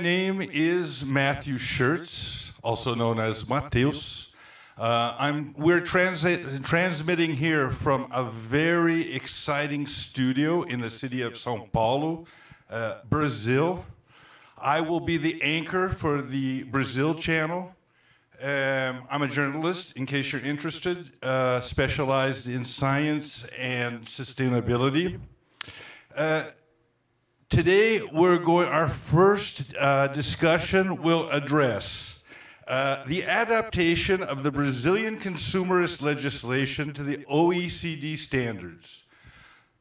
name is Matthew Schertz, also known as Mateus. Uh, I'm, we're transi- transmitting here from a very exciting studio in the city of Sao Paulo, uh, Brazil. I will be the anchor for the Brazil channel. Um, I'm a journalist, in case you're interested, uh, specialized in science and sustainability. Uh, today, we're going. Our first uh, discussion will address uh, the adaptation of the Brazilian consumerist legislation to the OECD standards.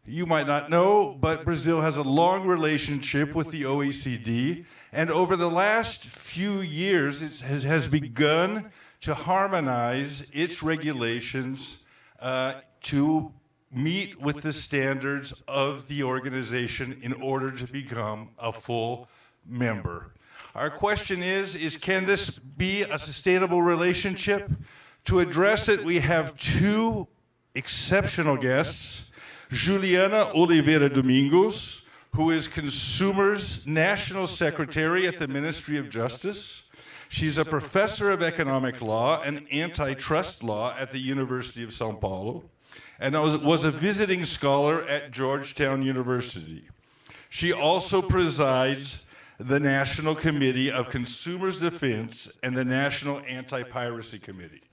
You might not know, but Brazil has a long relationship with the OECD and over the last few years, it has, has begun to harmonize its regulations uh, to meet with the standards of the organization in order to become a full member. Our question is, is can this be a sustainable relationship? To address it, we have two exceptional guests, Juliana Oliveira Domingues, who is Consumers National Secretary at the Ministry of Justice. She's a professor of economic law and antitrust law at the University of Sao Paulo and was a visiting scholar at Georgetown University. She also presides the National Committee of Consumers Defense and the National Anti-Piracy Committee.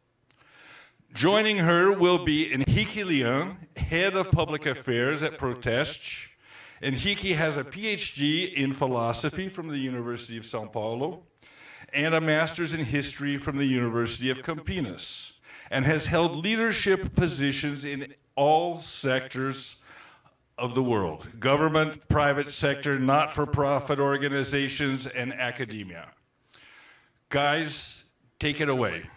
Joining her will be Henrique Leão, Head of Public Affairs at Proteste, Henrique has a PhD in philosophy from the University of Sao Paulo and a master's in history from the University of Campinas and has held leadership positions in all sectors of the world government, private sector, not for profit organizations, and academia. Guys, take it away.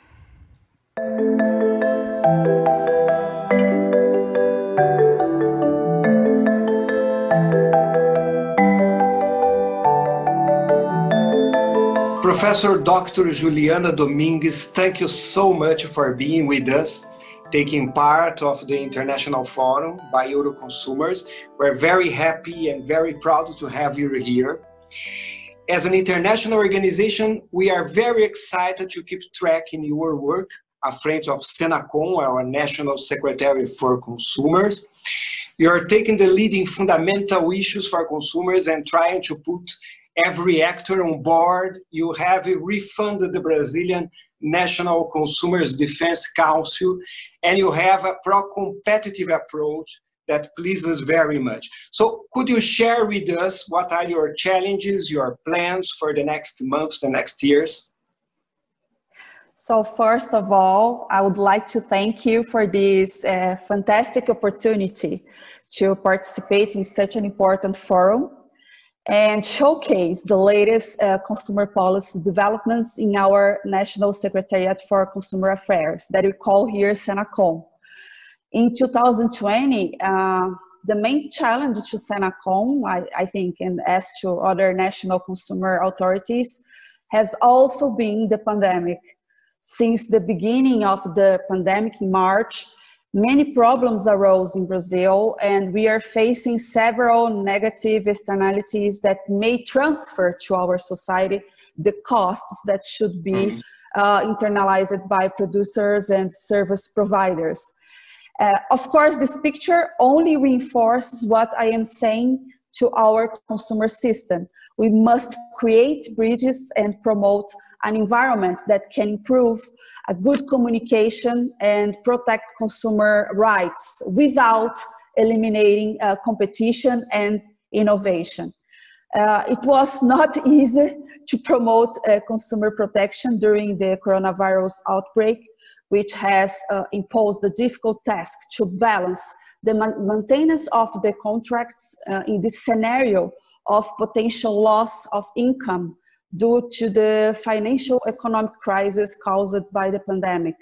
Professor Dr. Juliana Domingues, thank you so much for being with us, taking part of the International Forum by Euroconsumers. We're very happy and very proud to have you here. As an international organization, we are very excited to keep track in your work a friend of Senacon, our National Secretary for Consumers. You are taking the lead in fundamental issues for consumers and trying to put every actor on board. You have refunded the Brazilian National Consumers Defense Council, and you have a pro-competitive approach that pleases very much. So could you share with us what are your challenges, your plans for the next months, the next years? So first of all, I would like to thank you for this uh, fantastic opportunity to participate in such an important forum and showcase the latest uh, consumer policy developments in our National Secretariat for Consumer Affairs that we call here Senacon. In 2020, uh, the main challenge to Senacon, I, I think, and as to other national consumer authorities, has also been the pandemic. Since the beginning of the pandemic in March, Many problems arose in Brazil, and we are facing several negative externalities that may transfer to our society the costs that should be mm-hmm. uh, internalized by producers and service providers. Uh, of course, this picture only reinforces what I am saying to our consumer system. We must create bridges and promote an environment that can improve a good communication and protect consumer rights without eliminating uh, competition and innovation. Uh, it was not easy to promote uh, consumer protection during the coronavirus outbreak, which has uh, imposed a difficult task to balance the maintenance of the contracts uh, in this scenario of potential loss of income due to the financial economic crisis caused by the pandemic.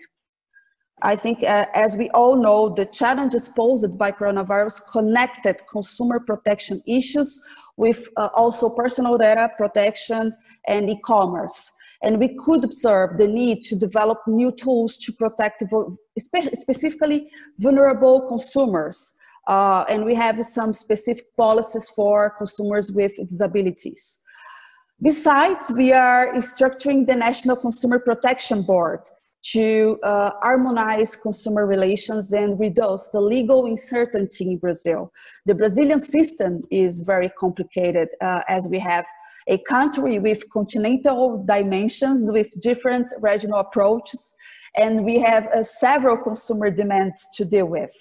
I think, uh, as we all know, the challenges posed by coronavirus connected consumer protection issues with uh, also personal data protection and e-commerce. And we could observe the need to develop new tools to protect specifically vulnerable consumers. Uh, and we have some specific policies for consumers with disabilities. Besides, we are structuring the National Consumer Protection Board to uh, harmonize consumer relations and reduce the legal uncertainty in Brazil. The Brazilian system is very complicated uh, as we have a country with continental dimensions with different regional approaches, and we have uh, several consumer demands to deal with.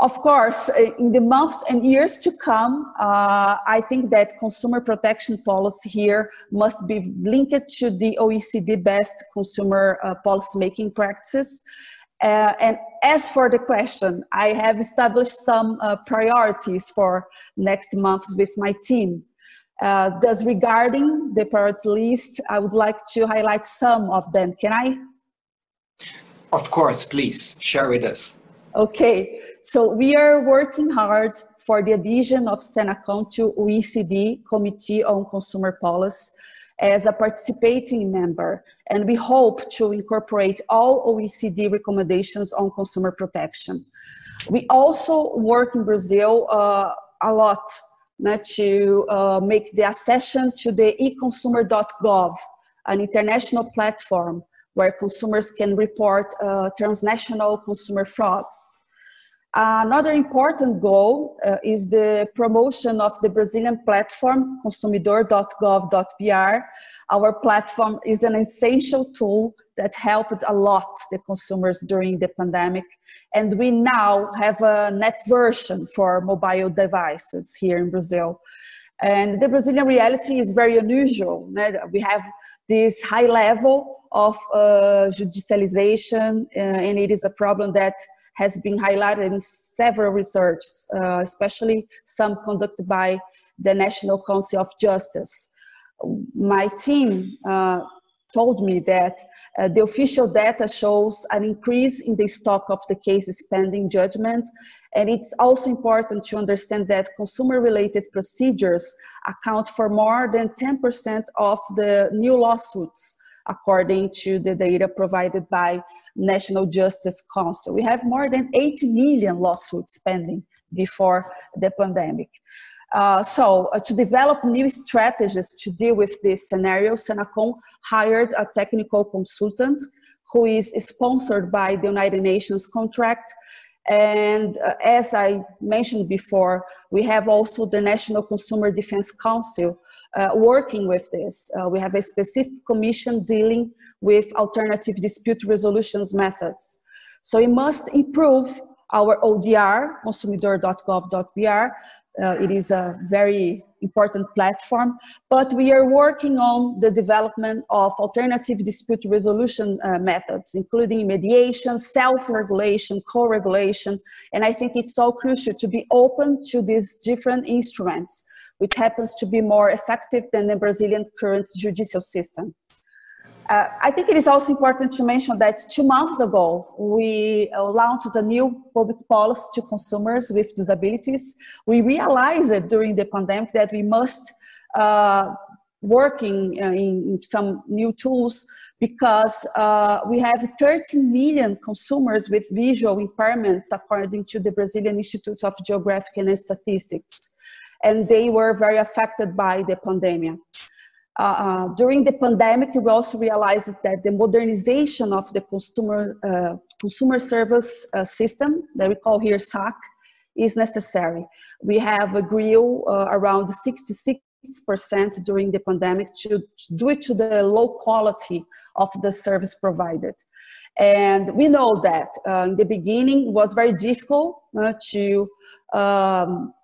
Of course, uh, in the months and years to come, uh, I think that consumer protection policy here must be linked to the OECD best consumer uh, policy making practices. Uh, and as for the question, I have established some uh, priorities for next months with my team. Uh, thus, regarding the priority list, I would like to highlight some of them. Can I? Of course, please share with us. Okay, so we are working hard for the adhesion of Senacon to OECD Committee on Consumer Policy as a participating member, and we hope to incorporate all OECD recommendations on consumer protection. We also work in Brazil uh, a lot to uh, make the accession to the econsumer.gov, an international platform where consumers can report uh, transnational consumer frauds. Another important goal uh, is the promotion of the Brazilian platform, consumidor.gov.br. Our platform is an essential tool that helped a lot the consumers during the pandemic. And we now have a net version for mobile devices here in Brazil. And the Brazilian reality is very unusual. We have this high level of uh, judicialization, uh, and it is a problem that has been highlighted in several research, uh, especially some conducted by the National Council of Justice. My team uh, told me that uh, the official data shows an increase in the stock of the cases pending judgment. And it's also important to understand that consumer related procedures account for more than 10% of the new lawsuits according to the data provided by National Justice Council. We have more than 80 million lawsuits pending before the pandemic. Uh, so uh, to develop new strategies to deal with this scenario, Senacon hired a technical consultant who is sponsored by the United Nations contract. And uh, as I mentioned before, we have also the National Consumer Defense Council uh, working with this. Uh, we have a specific commission dealing with alternative dispute resolutions methods. So we must improve our ODR, consumidor.gov.br, uh, it is a very important platform, but we are working on the development of alternative dispute resolution uh, methods, including mediation, self-regulation, co-regulation, and I think it's so crucial to be open to these different instruments, which happens to be more effective than the Brazilian current judicial system. Uh, I think it is also important to mention that two months ago, we uh, launched a new public policy to consumers with disabilities. We realized during the pandemic that we must uh, working uh, in some new tools because uh, we have 13 million consumers with visual impairments according to the Brazilian Institute of Geographic and Statistics. And they were very affected by the pandemic. Uh, uh, during the pandemic, we also realized that the modernization of the consumer, uh, consumer service uh, system that we call here SAC is necessary. We have a grew uh, around 66% during the pandemic to, due to the low quality of the service provided. And we know that uh, in the beginning was very difficult to um,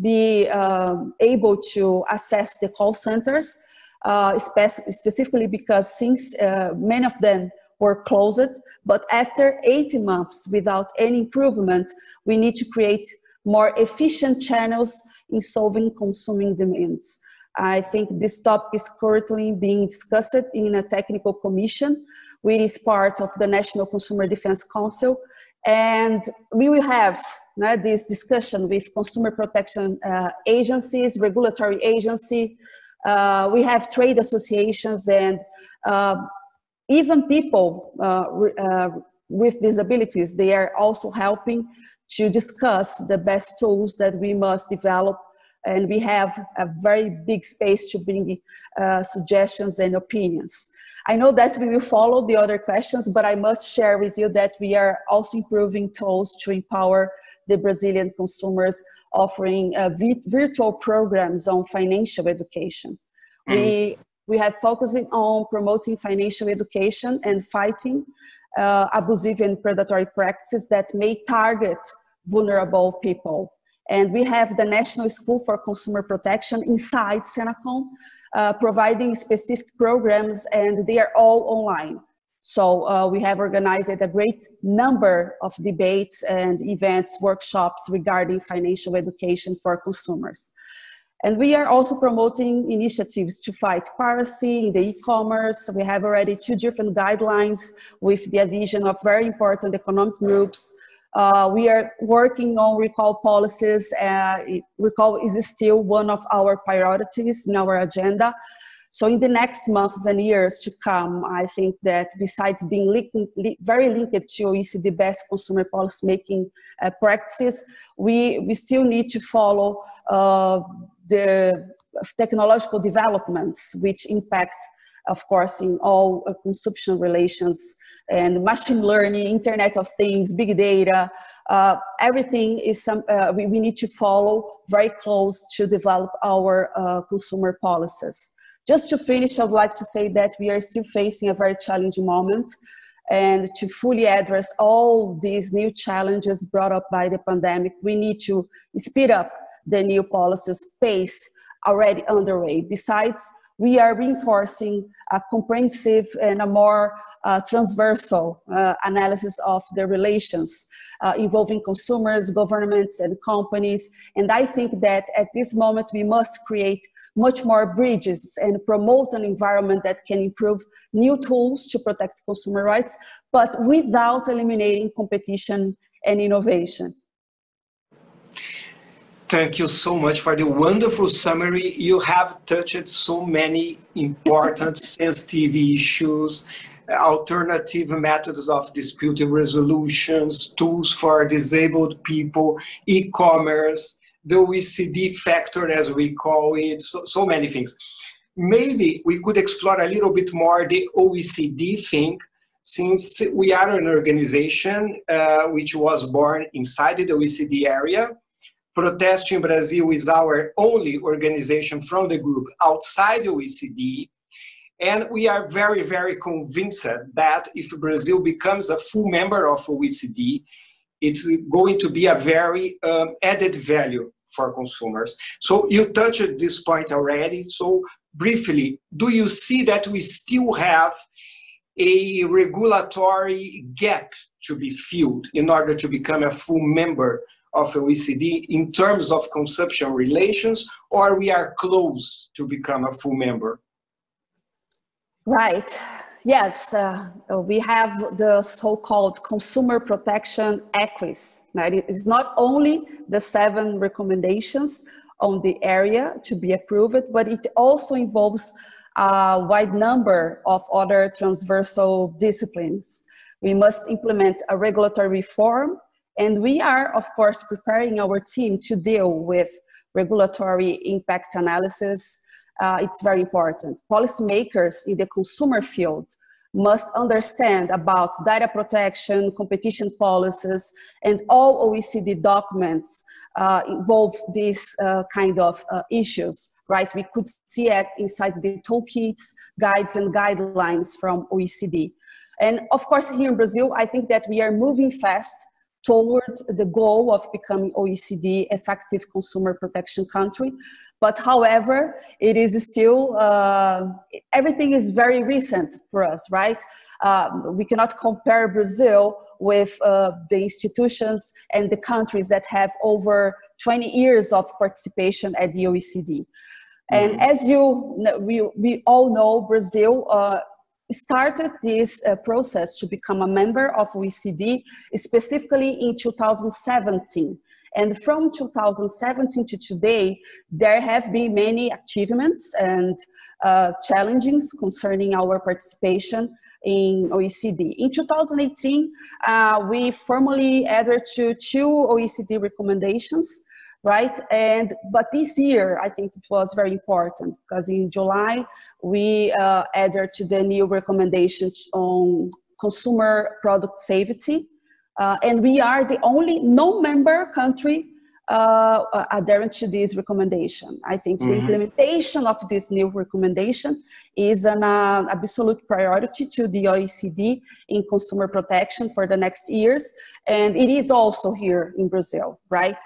be um, able to access the call centers uh, spe- specifically because since uh, many of them were closed, but after 18 months without any improvement, we need to create more efficient channels in solving consuming demands. I think this topic is currently being discussed in a technical commission, which is part of the National Consumer Defense Council. And we will have uh, this discussion with consumer protection uh, agencies, regulatory agency, uh, we have trade associations and uh, even people uh, uh, with disabilities, they are also helping to discuss the best tools that we must develop and we have a very big space to bring uh, suggestions and opinions. I know that we will follow the other questions, but I must share with you that we are also improving tools to empower the Brazilian consumers offering uh, virtual programs on financial education. Mm. We, we have focusing on promoting financial education and fighting uh, abusive and predatory practices that may target vulnerable people. And we have the National School for Consumer Protection inside Senacon, uh, providing specific programs, and they are all online. So uh, we have organized a great number of debates and events, workshops regarding financial education for consumers. And we are also promoting initiatives to fight piracy in the e-commerce. We have already two different guidelines with the addition of very important economic groups. Uh, we are working on recall policies. Uh, recall is still one of our priorities in our agenda. So in the next months and years to come, I think that besides being linked, very linked to OECD best consumer policy making uh, practices, we, we still need to follow uh, the technological developments which impact of course in all uh, consumption relations and machine learning internet of things big data uh, everything is some uh, we, we, need to follow very close to develop our uh, consumer policies just to finish, I'd like to say that we are still facing a very challenging moment and to fully address all these new challenges brought up by the pandemic, we need to speed up the new policies pace already underway. Besides, we are reinforcing a comprehensive and a more uh, transversal uh, analysis of the relations uh, involving consumers, governments, and companies. And I think that at this moment we must create much more bridges and promote an environment that can improve new tools to protect consumer rights, but without eliminating competition and innovation. Thank you so much for the wonderful summary. You have touched so many important sensitive issues, alternative methods of dispute resolutions, tools for disabled people, e-commerce, the OECD factor, as we call it, so, so many things. Maybe we could explore a little bit more the OECD thing, since we are an organization uh, which was born inside the OECD area. Proteste in Brazil is our only organization from the group outside the OECD. And we are very, very convinced that if Brazil becomes a full member of OECD, it's going to be a very um, added value for consumers. So you touched this point already. So briefly, do you see that we still have a regulatory gap to be filled in order to become a full member of OECD in terms of consumption relations, or we are close to become a full member? Right. Yes, uh, we have the so-called consumer protection acquis. Right? It is not only the seven recommendations on the area to be approved, but it also involves a wide number of other transversal disciplines. We must implement a regulatory reform, and we are, of course, preparing our team to deal with regulatory impact analysis, uh, it's very important. Policymakers in the consumer field must understand about data protection, competition policies, and all OECD documents uh, involve these uh, kind of uh, issues, right? We could see it inside the toolkits, guides, and guidelines from OECD. And of course, here in Brazil, I think that we are moving fast towards the goal of becoming OECD effective consumer protection country. But however, it is still, uh, everything is very recent for us, right? Um, we cannot compare Brazil with uh, the institutions and the countries that have over 20 years of participation at the OECD. And mm-hmm. as you, we, we all know, Brazil uh, started this uh, process to become a member of OECD specifically in 2017. And from 2017 to today, there have been many achievements and uh, challenges concerning our participation in OECD. In 2018, uh, we formally added to two OECD recommendations right? And but this year, I think it was very important because in July we uh, added to the new recommendations on consumer product safety, and we are the only non-member country uh, uh, adherent to this recommendation. I think mm-hmm. the implementation of this new recommendation is an uh, absolute priority to the OECD in consumer protection for the next years, and it is also here in Brazil, right?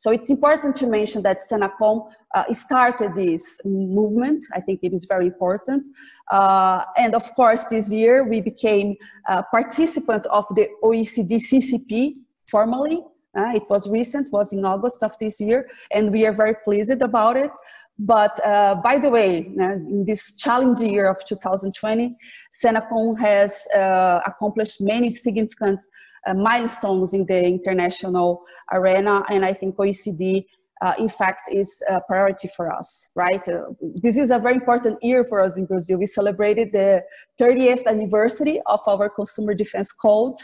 So it's important to mention that Senacon uh, started this movement. I think it is very important. Uh, and of course, this year we became a participant of the OECD CCP formally. Uh, it was recent, was in August of this year, and we are very pleased about it. But uh, by the way, uh, in this challenging year of 2020, Senacon has uh, accomplished many significant uh, milestones in the international arena, and I think OECD uh, in fact is a priority for us right? Uh, this is a very important year for us in brazil. We celebrated the 30th anniversary of our consumer defense code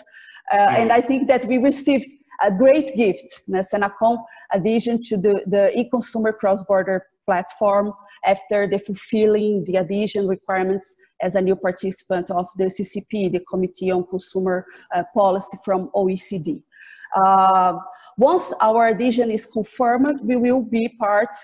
uh, and i think that we received a great gift na senacon addition to the, the e-consumer cross-border platform after the fulfilling the adhesion requirements as a new participant of the CCP, the Committee on Consumer uh, Policy from OECD. Uh, once our adhesion is confirmed, we will be part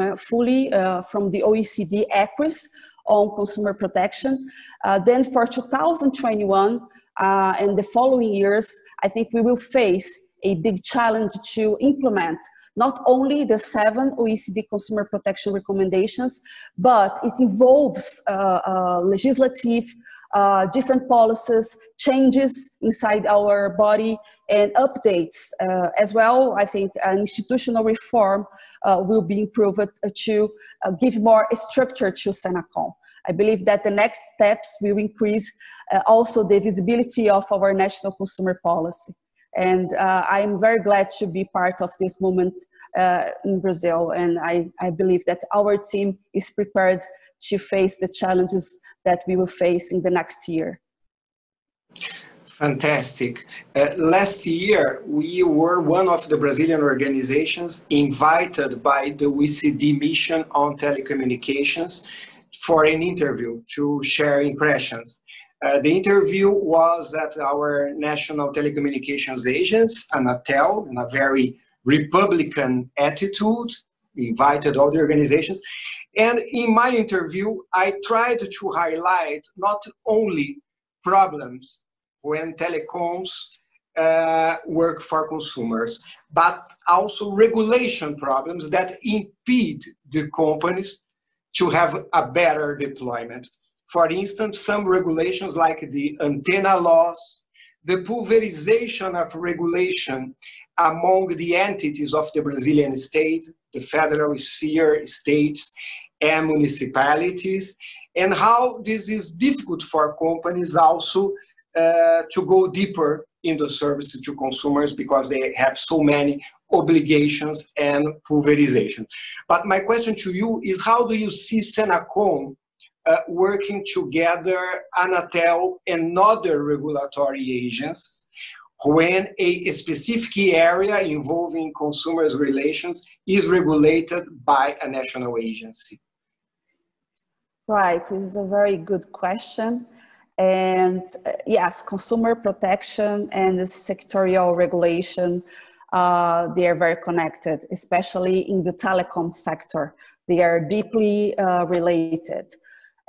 uh, fully uh, from the OECD acquis on consumer protection. Uh, then for 2021 uh, and the following years, I think we will face a big challenge to implement not only the seven OECD consumer protection recommendations, but it involves uh, uh, legislative, uh, different policies, changes inside our body, and updates uh, as well. I think an institutional reform uh, will be improved to give more structure to Senacon. I believe that the next steps will increase also the visibility of our national consumer policy. And uh, I'm very glad to be part of this moment uh, in Brazil. And I, I believe that our team is prepared to face the challenges that we will face in the next year. Fantastic. Uh, last year, we were one of the Brazilian organizations invited by the OECD mission on telecommunications for an interview to share impressions. Uh, the interview was at our national telecommunications agents, Anatel, in a very Republican attitude, invited all the organizations. And in my interview, I tried to highlight not only problems when telecoms uh, work for consumers, but also regulation problems that impede the companies to have a better deployment. For instance, some regulations like the antenna laws, the pulverization of regulation among the entities of the Brazilian state, the federal sphere, states, and municipalities, and how this is difficult for companies also uh, to go deeper in the service to consumers because they have so many obligations and pulverization. But my question to you is how do you see Senacon uh, working together, Anatel and other regulatory agents, when a specific area involving consumers' relations is regulated by a national agency? Right, it's a very good question. And uh, yes, consumer protection and sectorial regulation, uh, they are very connected, especially in the telecom sector. They are deeply uh, related.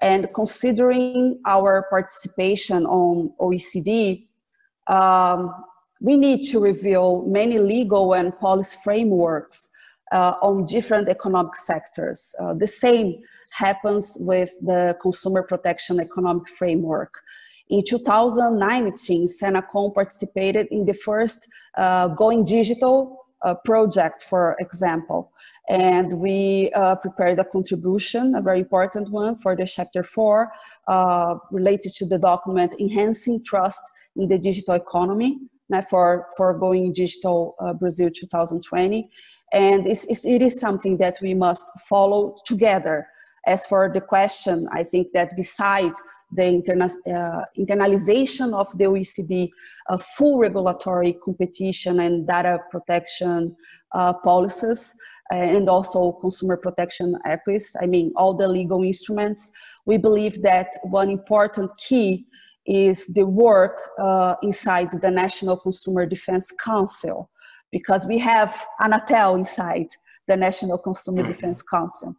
And considering our participation on OECD, um, we need to reveal many legal and policy frameworks uh, on different economic sectors. Uh, the same happens with the consumer protection economic framework. In 2019, Senacon participated in the first uh, Going Digital uh, project, for example and we uh, prepared a contribution, a very important one for the chapter four, uh, related to the document Enhancing Trust in the Digital Economy for, for going digital uh, Brazil 2020. And it's, it's, it is something that we must follow together. As for the question, I think that beside the interna uh, internalization of the OECD uh, full regulatory competition and data protection uh, policies and also consumer protection acquis, I mean, all the legal instruments. We believe that one important key is the work uh, inside the National Consumer Defense Council, because we have Anatel inside the National Consumer mm. Defense Council.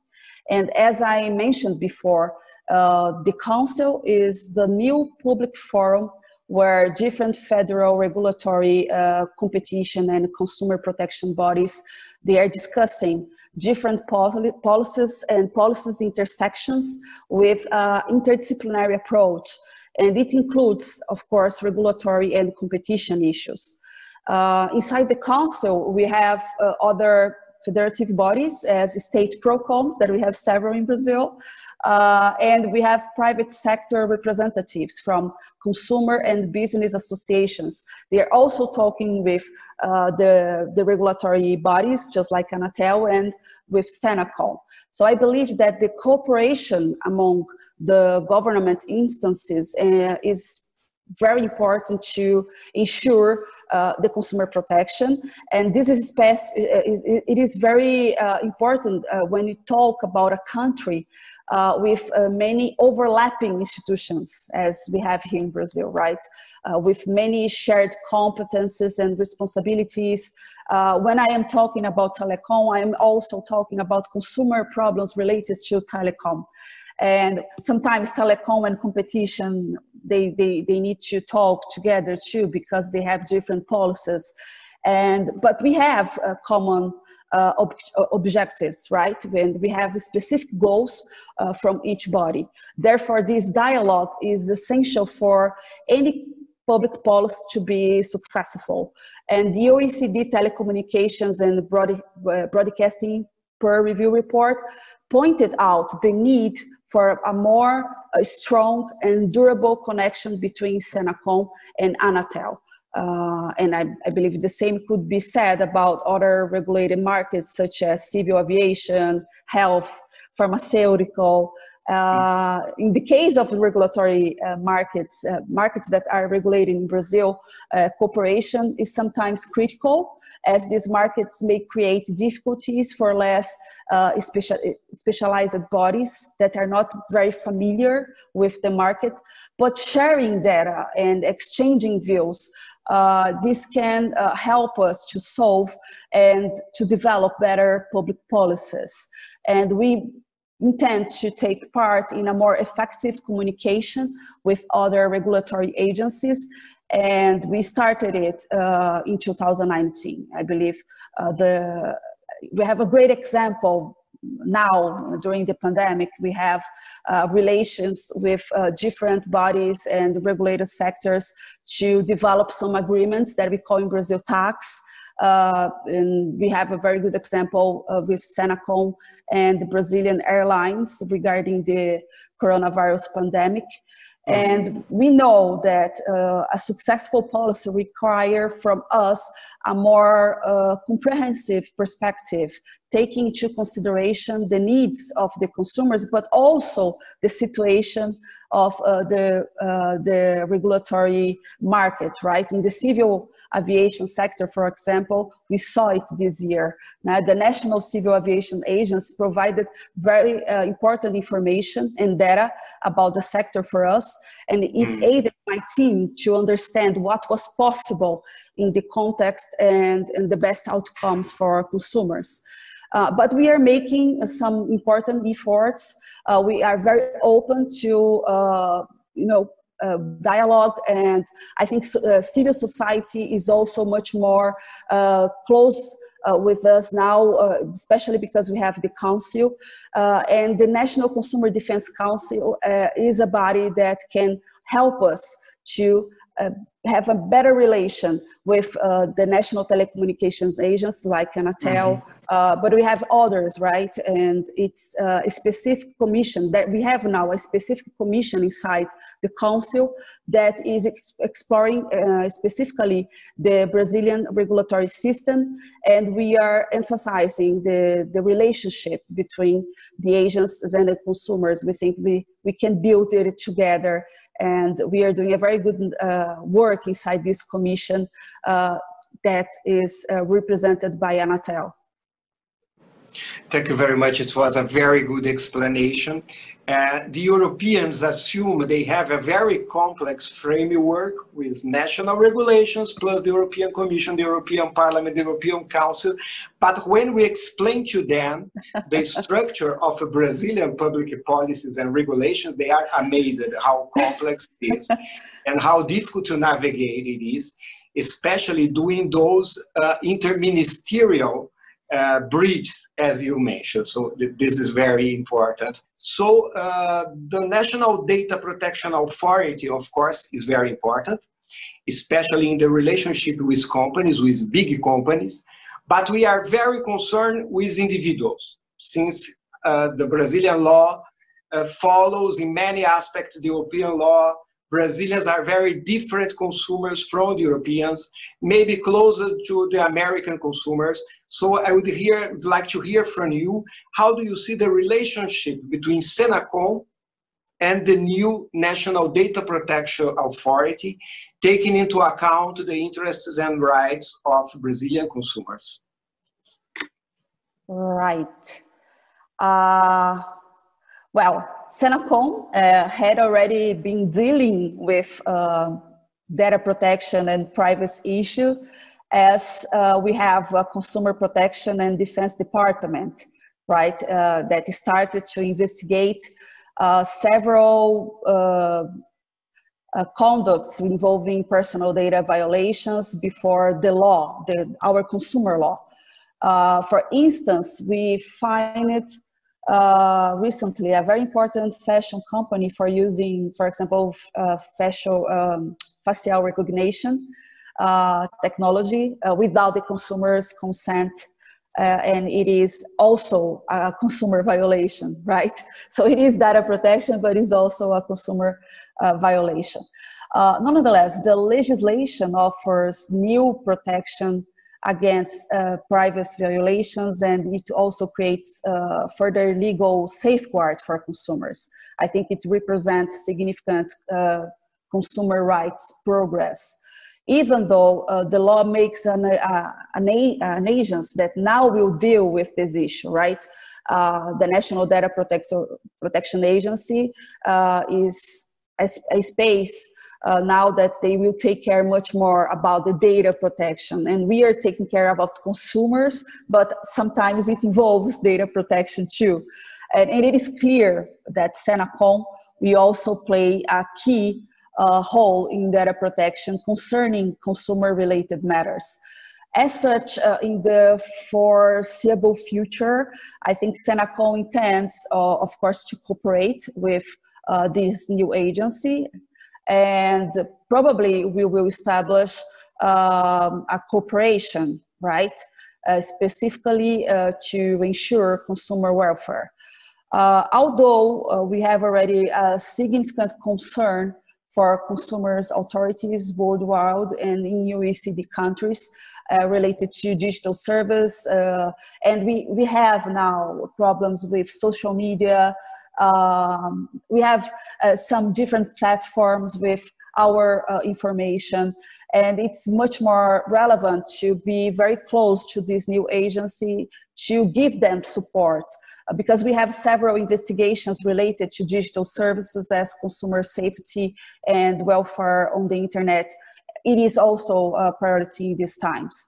And as I mentioned before, uh, the council is the new public forum where different federal regulatory uh, competition and consumer protection bodies they are discussing different policies and policies intersections with uh, interdisciplinary approach. And it includes of course regulatory and competition issues. Uh, inside the council we have uh, other federative bodies as state procons that we have several in brazil uh, and we have private sector representatives from consumer and business associations. They are also talking with uh, the, the regulatory bodies, just like Anatel, and with Senacon. So I believe that the cooperation among the government instances uh, is very important to ensure uh, the consumer protection and this is, best, it is very uh, important uh, when you talk about a country uh, with uh, many overlapping institutions as we have here in Brazil, right? Uh, with many shared competences and responsibilities. Uh, when I am talking about telecom, I am also talking about consumer problems related to telecom. And sometimes telecom and competition, they, they, they need to talk together too because they have different policies. And, but we have a common uh, ob uh, objectives, right? And we have specific goals uh, from each body. Therefore, this dialogue is essential for any public policy to be successful. And the OECD Telecommunications and broad uh, Broadcasting Peer Review Report pointed out the need for a more strong and durable connection between Senacon and Anatel. Uh, and I, I, believe the same could be said about other regulated markets such as civil aviation, health, pharmaceutical. Uh, in the case of regulatory uh, markets, uh, markets that are regulated in Brazil, uh, cooperation is sometimes critical as these markets may create difficulties for less uh, special, specialized bodies that are not very familiar with the market. But sharing data and exchanging views uh, this can uh, help us to solve and to develop better public policies. And we intend to take part in a more effective communication with other regulatory agencies. And we started it uh, in 2019. I believe uh, the, we have a great example now during the pandemic we have uh, relations with uh, different bodies and regulated sectors to develop some agreements that we call in brazil tax uh, and we have a very good example uh, with Senacon and Brazilian Airlines regarding the coronavirus pandemic. And we know that uh, a successful policy require from us a more uh, comprehensive perspective, taking into consideration the needs of the consumers, but also the situation of uh, the, uh, the regulatory market, right? In the civil aviation sector, for example, we saw it this year. Now, the National Civil Aviation Agency provided very uh, important information and data about the sector for us, and it mm. aided my team to understand what was possible in the context and, and the best outcomes for our consumers. Uh, but we are making some important efforts. Uh, we are very open to, uh, you know, uh, dialogue and I think civil society is also much more close with us now, especially because we have the council and the National Consumer Defense Council is a body that can help us to uh, have a better relation with uh, the national telecommunications agents like Anatel, mm-hmm. uh, but we have others, right? And it's uh, a specific commission that we have now a specific commission inside the council that is ex- exploring uh, specifically the Brazilian regulatory system, and we are emphasizing the, the relationship between the agents and the consumers. We think we, we can build it together and we are doing a very good uh, work inside this commission uh, that is uh, represented by Anatel. Thank you very much. It was a very good explanation. Uh, the Europeans assume they have a very complex framework with national regulations plus the European Commission, the European Parliament, the European Council. But when we explain to them the structure of Brazilian public policies and regulations, they are amazed how complex it is and how difficult to navigate it is, especially doing those uh, interministerial uh, bridges, as you mentioned. So th this is very important. So uh, the National Data Protection Authority, of course, is very important, especially in the relationship with companies, with big companies. But we are very concerned with individuals, since uh, the Brazilian law uh, follows in many aspects the European law Brazilians are very different consumers from the Europeans, maybe closer to the American consumers. So I would hear, like to hear from you, how do you see the relationship between Senacon and the new National Data Protection Authority, taking into account the interests and rights of Brazilian consumers? Right. Uh, well, Senacon uh, had already been dealing with uh, data protection and privacy issue as uh, we have a consumer protection and defense department, right, uh, that started to investigate uh, several uh, conducts involving personal data violations before the law, the, our consumer law. for instance, we find it uh, recently a very important fashion company for using, for example, uh, facial, um, facial recognition uh, technology uh, without the consumer's consent. Uh, and it is also a consumer violation, right? So it is data protection, but it's also a consumer violation. nonetheless, the legislation offers new protection against uh, privacy violations and it also creates uh, further legal safeguard for consumers. I think it represents significant uh, consumer rights progress. Even though uh, the law makes an, uh, an, an agency that now will deal with this issue, right? The National Data Protector, Protection Agency is a, a space uh, now that they will take care much more about the data protection. And we are taking care about consumers, but sometimes it involves data protection too. And, and it is clear that Senacon, we also play a key uh, role in data protection concerning consumer related matters. As such, uh, in the foreseeable future, I think Senacon intends, uh, of course, to cooperate with uh, this new agency and probably we will establish um, a cooperation, right, uh, specifically uh, to ensure consumer welfare. Uh, although uh, we have already a significant concern for consumers authorities worldwide and in OECD countries uh, related to digital service. Uh, and we, we have now problems with social media, um, we have uh, some different platforms with our uh, information and it's much more relevant to be very close to this new agency to give them support uh, because we have several investigations related to digital services as consumer safety and welfare on the internet. It is also a priority in these times.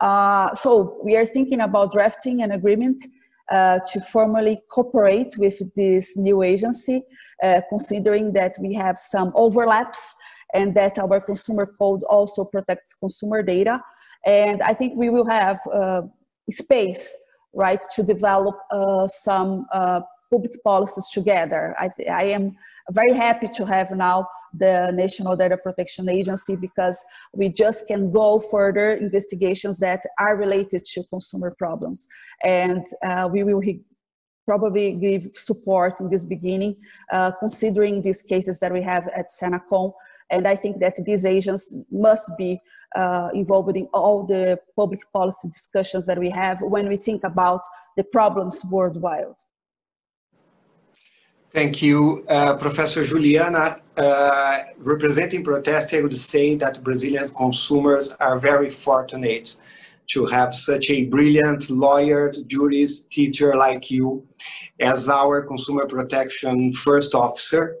Uh, so we are thinking about drafting an agreement uh, to formally cooperate with this new agency, uh, considering that we have some overlaps and that our consumer code also protects consumer data. And I think we will have uh, space, right, to develop uh, some uh, public policies together. I, I am very happy to have now the National Data Protection Agency because we just can go further investigations that are related to consumer problems. And uh, we will probably give support in this beginning, uh, considering these cases that we have at Senacon. And I think that these agents must be uh, involved in all the public policy discussions that we have when we think about the problems worldwide. Thank you, uh, Professor Juliana. Uh, representing Proteste, I would say that Brazilian consumers are very fortunate to have such a brilliant lawyer, jurist, teacher like you as our consumer protection first officer.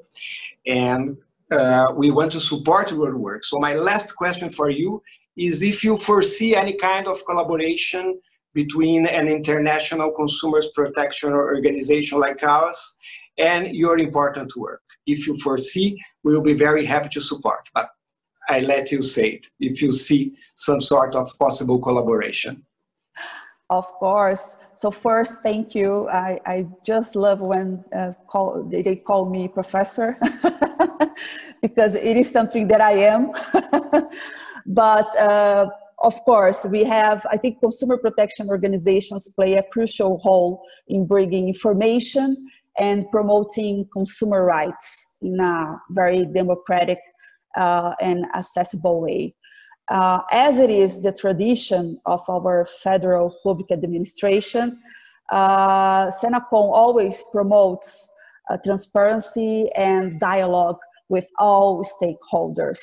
And uh, we want to support your work. So my last question for you is if you foresee any kind of collaboration between an international consumers protection organization like ours and your important work. If you foresee, we will be very happy to support. But I let you say it if you see some sort of possible collaboration. Of course. So first, thank you. I, I just love when uh, call, they call me professor because it is something that I am. but uh, of course, we have, I think consumer protection organizations play a crucial role in bringing information and promoting consumer rights in a very democratic uh, and accessible way. Uh, as it is the tradition of our federal public administration, uh, Senacon always promotes uh, transparency and dialogue with all stakeholders.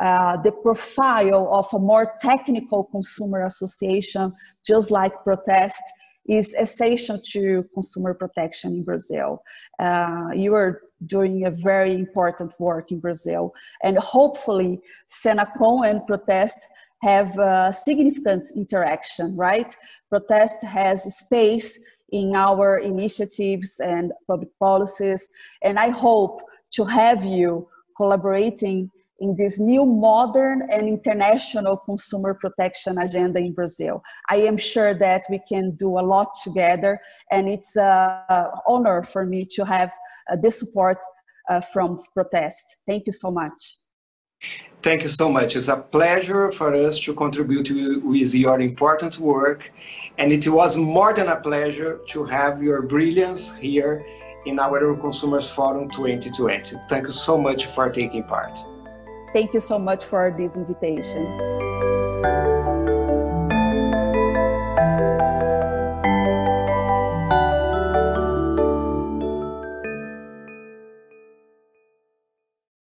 Uh, the profile of a more technical consumer association, just like Proteste, is essential to consumer protection in Brazil. Uh, you are doing a very important work in Brazil, and hopefully, Senacon and Proteste have a significant interaction, right? Proteste has space in our initiatives and public policies, and I hope to have you collaborating in this new modern and international consumer protection agenda in Brazil. I am sure that we can do a lot together and it's an honor for me to have uh, this support uh, from Proteste. Thank you so much. Thank you so much. It's a pleasure for us to contribute with your important work. And it was more than a pleasure to have your brilliance here in our Consumers Forum 2020. Thank you so much for taking part. Thank you so much for this invitation.